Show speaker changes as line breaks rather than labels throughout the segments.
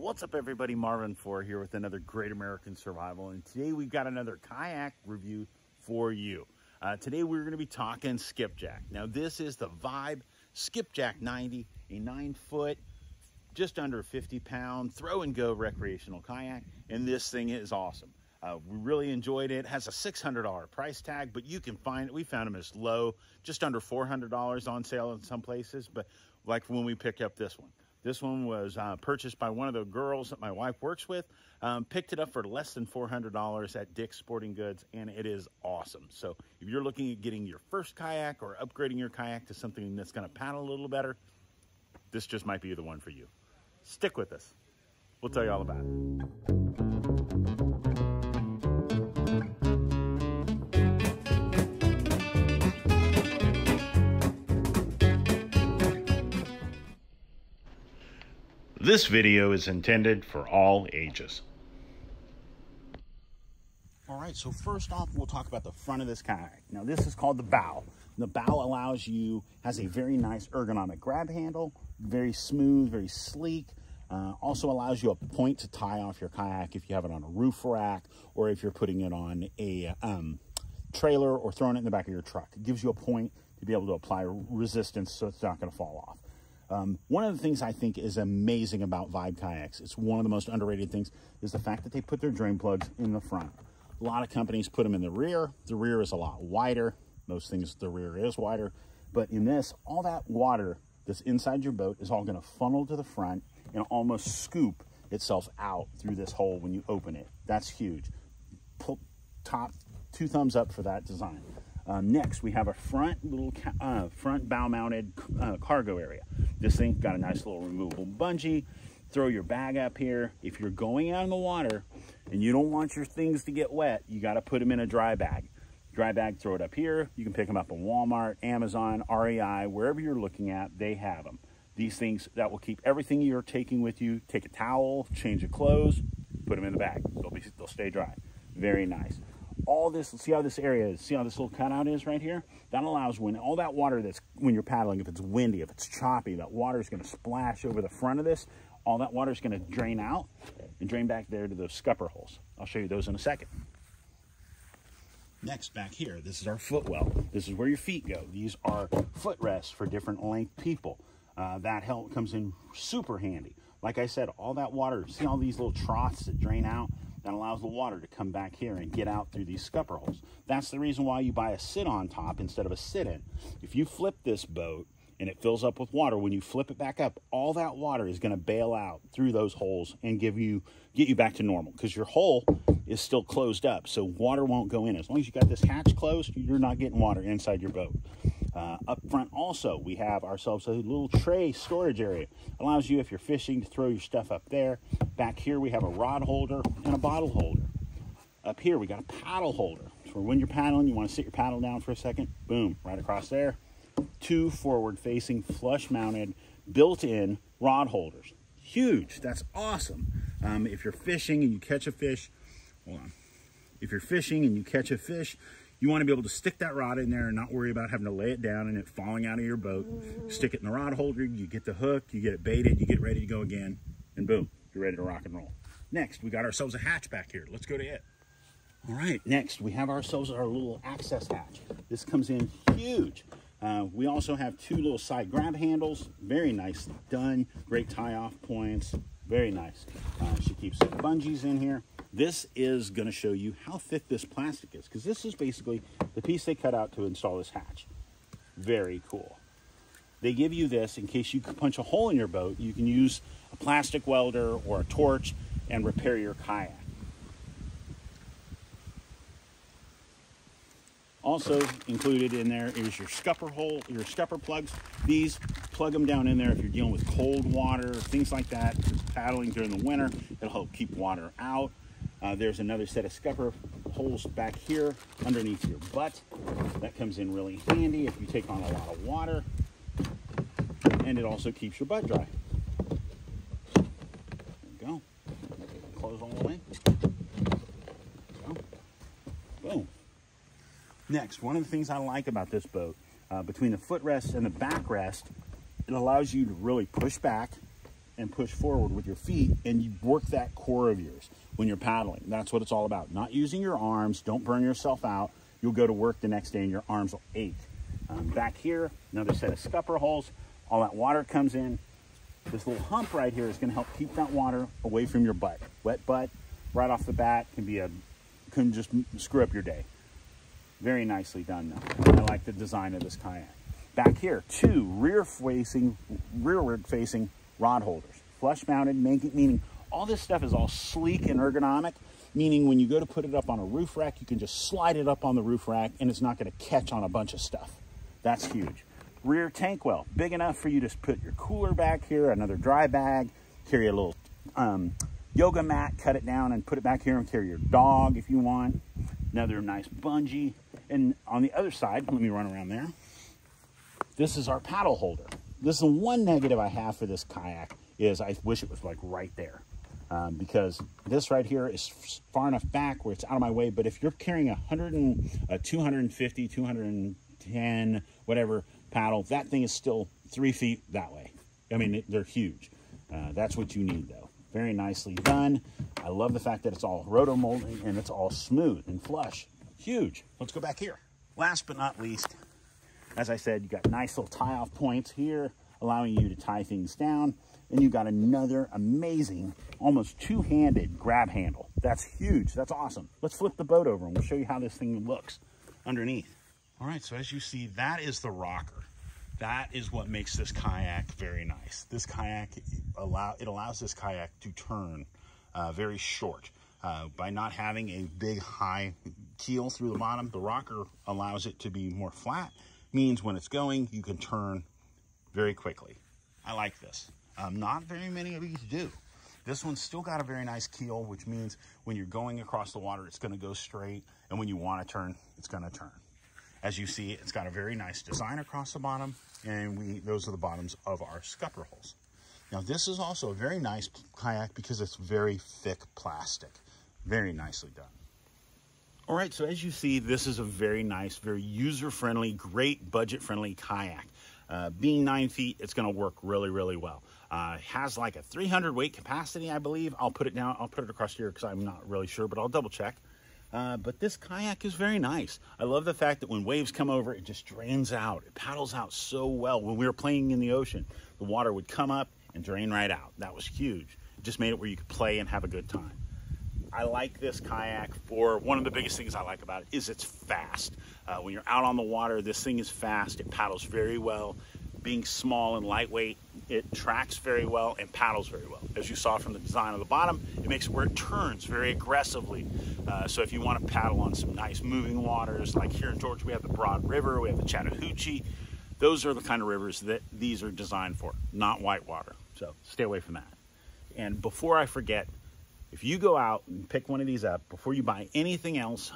What's up everybody, Marvin Four here with another Great American Survival and today we've got another kayak review for you. Uh, today we're going to be talking skipjack. Now this is the Vibe Skipjack 90, a 9 foot, just under 50 pound throw and go recreational kayak and this thing is awesome. Uh, we really enjoyed it. it. Has a $600 price tag, but you can find it. We found them as low, just under $400 on sale in some places, but like when we picked up this one. This one was uh, purchased by one of the girls that my wife works with. Um, picked it up for less than $400 at Dick's Sporting Goods, and it is awesome. So if you're looking at getting your first kayak or upgrading your kayak to something that's going to paddle a little better, this just might be the one for you. Stick with us. We'll tell you all about it. This video is intended for all ages. All right, so first off, we'll talk about the front of this kayak. Now, this is called the bow. The bow allows you, has a very nice ergonomic grab handle, very smooth, very sleek. Uh, also allows you a point to tie off your kayak if you have it on a roof rack or if you're putting it on a um, trailer or throwing it in the back of your truck. It gives you a point to be able to apply resistance so it's not going to fall off. Um, one of the things I think is amazing about Vibe kayaks, it's one of the most underrated things, is the fact that they put their drain plugs in the front. A lot of companies put them in the rear. The rear is a lot wider. Most things, the rear is wider. But in this, all that water that's inside your boat is all going to funnel to the front and almost scoop itself out through this hole when you open it. That's huge. Pull, top two thumbs up for that design. Uh, next, we have a front little uh, front bow mounted uh, cargo area. This thing got a nice little removable bungee. Throw your bag up here. If you're going out in the water and you don't want your things to get wet, you got to put them in a dry bag. Dry bag, throw it up here. You can pick them up in Walmart, Amazon, REI, wherever you're looking at, they have them. These things that will keep everything you're taking with you. Take a towel, change of clothes, put them in the bag. They'll be they'll stay dry. Very nice all this, see how this area is, see how this little cutout is right here? That allows when all that water that's, when you're paddling, if it's windy, if it's choppy, that water is gonna splash over the front of this, all that water is gonna drain out and drain back there to those scupper holes. I'll show you those in a second. Next, back here, this is our footwell. This is where your feet go. These are footrests for different length people. Uh, that help comes in super handy. Like I said, all that water, see all these little troughs that drain out? That allows the water to come back here and get out through these scupper holes. That's the reason why you buy a sit on top instead of a sit in. If you flip this boat and it fills up with water, when you flip it back up, all that water is going to bail out through those holes and give you get you back to normal because your hole is still closed up, so water won't go in. As long as you got this hatch closed, you're not getting water inside your boat. Uh, up front also, we have ourselves a little tray storage area. Allows you, if you're fishing, to throw your stuff up there. Back here, we have a rod holder and a bottle holder. Up here, we got a paddle holder. For when you're paddling, you want to sit your paddle down for a second. Boom, right across there. Two forward-facing, flush-mounted, built-in rod holders. Huge. That's awesome. Um, if you're fishing and you catch a fish, hold on. If you're fishing and you catch a fish, you want to be able to stick that rod in there and not worry about having to lay it down and it falling out of your boat. Stick it in the rod holder, you get the hook, you get it baited, you get ready to go again, and boom, you're ready to rock and roll. Next, we got ourselves a hatch back here. Let's go to it. All right, next we have ourselves our little access hatch. This comes in huge. Uh, we also have two little side grab handles. Very nice done. Great tie-off points. Very nice. Uh, she keeps some bungees in here. This is going to show you how thick this plastic is because this is basically the piece they cut out to install this hatch. Very cool. They give you this in case you punch a hole in your boat, you can use a plastic welder or a torch and repair your kayak. Also included in there is your scupper hole, your scupper plugs. These plug them down in there if you're dealing with cold water, things like that. paddling during the winter, it'll help keep water out. Uh, there's another set of scupper holes back here underneath your butt. That comes in really handy if you take on a lot of water. And it also keeps your butt dry. There you go. Close all the way. Boom. Next, one of the things I like about this boat, uh, between the footrest and the backrest, it allows you to really push back and push forward with your feet and you work that core of yours when you're paddling. That's what it's all about. Not using your arms. Don't burn yourself out. You'll go to work the next day and your arms will ache. Um, back here, another set of scupper holes. All that water comes in. This little hump right here is going to help keep that water away from your butt. Wet butt, right off the bat, can be a can just screw up your day. Very nicely done though. I like the design of this kayak. Back here, two rear facing, rearward facing rod holders. Flush mounted, meaning all this stuff is all sleek and ergonomic, meaning when you go to put it up on a roof rack, you can just slide it up on the roof rack and it's not gonna catch on a bunch of stuff. That's huge. Rear tank well, big enough for you to put your cooler back here, another dry bag, carry a little um, yoga mat, cut it down and put it back here and carry your dog if you want. Another nice bungee. And on the other side, let me run around there. This is our paddle holder. This is the one negative I have for this kayak is I wish it was like right there. Um, because this right here is far enough back where it's out of my way. But if you're carrying a 100 and, a 250, 210, whatever paddle, that thing is still three feet that way. I mean, they're huge. Uh, that's what you need though. Very nicely done. I love the fact that it's all roto molding and it's all smooth and flush. Huge. Let's go back here. Last but not least, as I said, you got nice little tie off points here, allowing you to tie things down. And you've got another amazing, almost two-handed grab handle. That's huge. That's awesome. Let's flip the boat over and we'll show you how this thing looks underneath. All right, so as you see, that is the rocker. That is what makes this kayak very nice. This kayak, allow, it allows this kayak to turn uh, very short. Uh, by not having a big high keel through the bottom, the rocker allows it to be more flat, means when it's going, you can turn very quickly. I like this. Um, not very many of these do. This one's still got a very nice keel, which means when you're going across the water, it's going to go straight. And when you want to turn, it's going to turn. As you see, it's got a very nice design across the bottom. And we those are the bottoms of our scupper holes. Now, this is also a very nice kayak because it's very thick plastic. Very nicely done. All right, so as you see, this is a very nice, very user-friendly, great budget-friendly kayak. Uh, being nine feet, it's gonna work really, really well. Uh, has like a 300 weight capacity, I believe. I'll put it down, I'll put it across here because I'm not really sure, but I'll double check. Uh, but this kayak is very nice. I love the fact that when waves come over, it just drains out. It paddles out so well. When we were playing in the ocean, the water would come up and drain right out. That was huge. It just made it where you could play and have a good time. I like this kayak for one of the biggest things I like about it is it's fast. Uh, when you're out on the water, this thing is fast. It paddles very well. Being small and lightweight, it tracks very well and paddles very well. As you saw from the design of the bottom, it makes it where it turns very aggressively. Uh, so if you want to paddle on some nice moving waters, like here in Georgia, we have the Broad River, we have the Chattahoochee. Those are the kind of rivers that these are designed for, not whitewater. So stay away from that. And before I forget, if you go out and pick one of these up, before you buy anything else,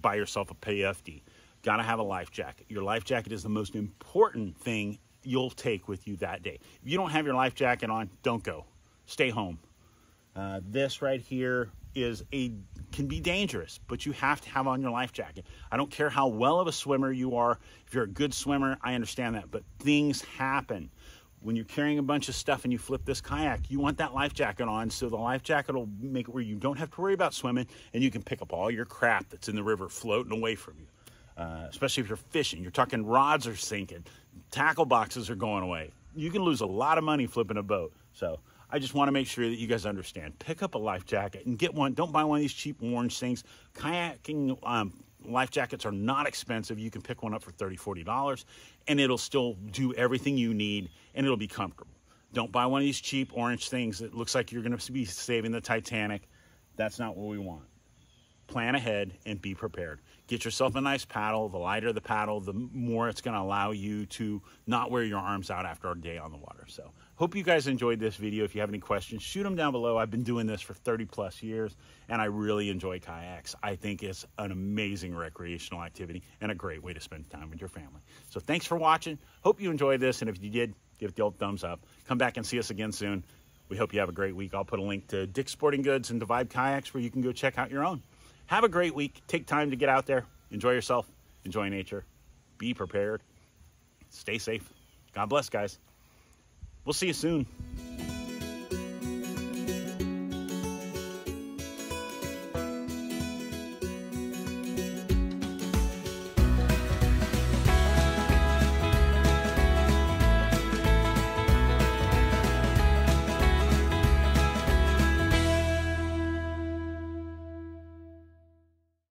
buy yourself a PFD. Got to have a life jacket. Your life jacket is the most important thing you'll take with you that day. If you don't have your life jacket on, don't go. Stay home. Uh, this right here is a can be dangerous, but you have to have on your life jacket. I don't care how well of a swimmer you are. If you're a good swimmer, I understand that, but things happen when you're carrying a bunch of stuff and you flip this kayak, you want that life jacket on so the life jacket will make it where you don't have to worry about swimming and you can pick up all your crap that's in the river floating away from you. Uh, especially if you're fishing, you're talking rods are sinking, tackle boxes are going away. You can lose a lot of money flipping a boat. So I just want to make sure that you guys understand. Pick up a life jacket and get one. Don't buy one of these cheap orange things. Kayaking um, life jackets are not expensive. You can pick one up for $30, $40 and it'll still do everything you need and it'll be comfortable. Don't buy one of these cheap orange things that looks like you're going to be saving the Titanic. That's not what we want. Plan ahead and be prepared. Get yourself a nice paddle. The lighter the paddle, the more it's going to allow you to not wear your arms out after a day on the water. So Hope you guys enjoyed this video. If you have any questions, shoot them down below. I've been doing this for 30 plus years and I really enjoy kayaks. I think it's an amazing recreational activity and a great way to spend time with your family. So thanks for watching. Hope you enjoyed this. And if you did, give it the old thumbs up. Come back and see us again soon. We hope you have a great week. I'll put a link to Dick's Sporting Goods and Vibe Kayaks where you can go check out your own. Have a great week. Take time to get out there. Enjoy yourself. Enjoy nature. Be prepared. Stay safe. God bless, guys. We'll see you soon.